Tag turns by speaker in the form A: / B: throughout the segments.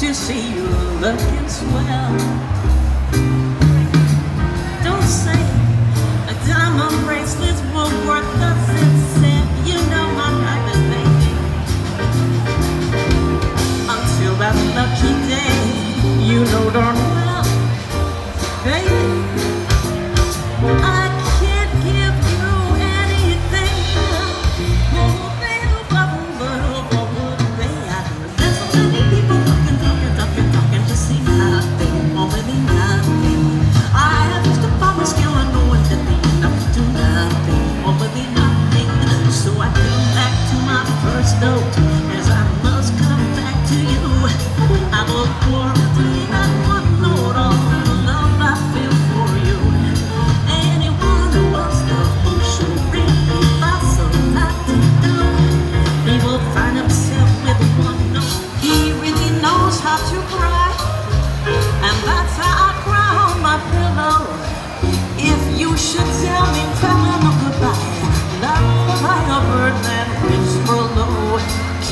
A: to see you looking swell. Don't say first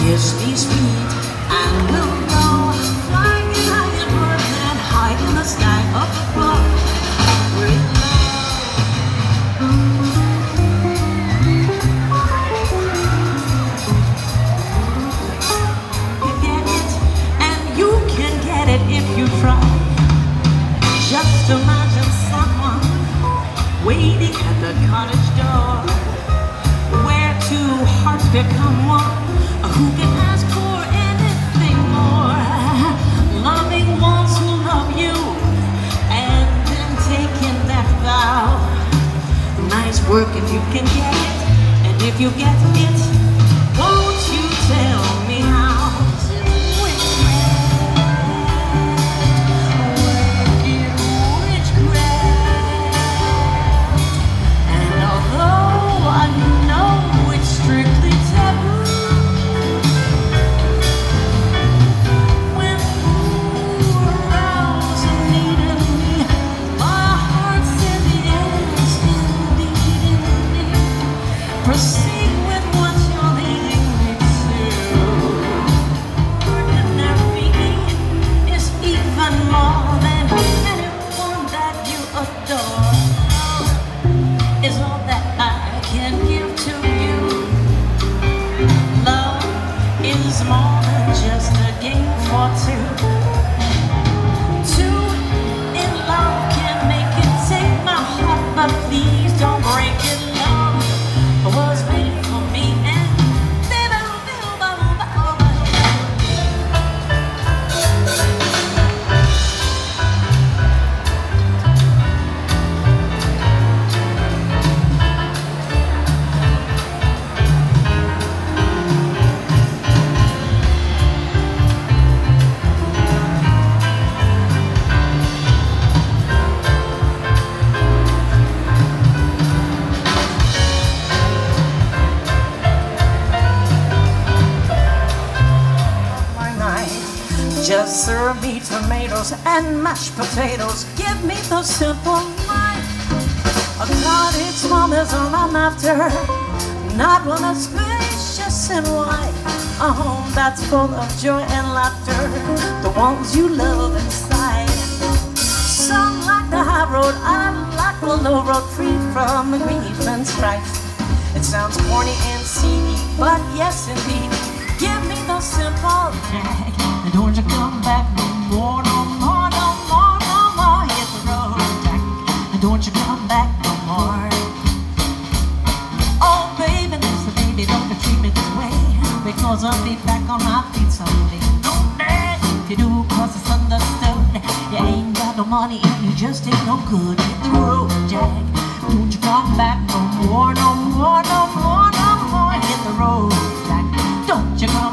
A: Me and that high in the sky up above. Love. You get it, and you can get it if you try. Just imagine someone waiting at the cottage door, where two hearts become one, work if you can get it, and if you get it, won't you tell me for Just serve me tomatoes and mashed potatoes. Give me the simple life. A cottage home is all I'm after. Not one that's spacious and wide. A home that's full of joy and laughter. The ones you love inside. Some like the high road, I like the low road, free from the grief and strife. It sounds corny and seedy, but yes indeed. Give me the simple jack, because I'll be back on my feet someday. Don't dare if you do, cause it's understood. You ain't got no money and you just ain't no good. Hit the road, Jack. Don't you come back no more, no more, no more, no more. Hit the road, Jack. Don't you come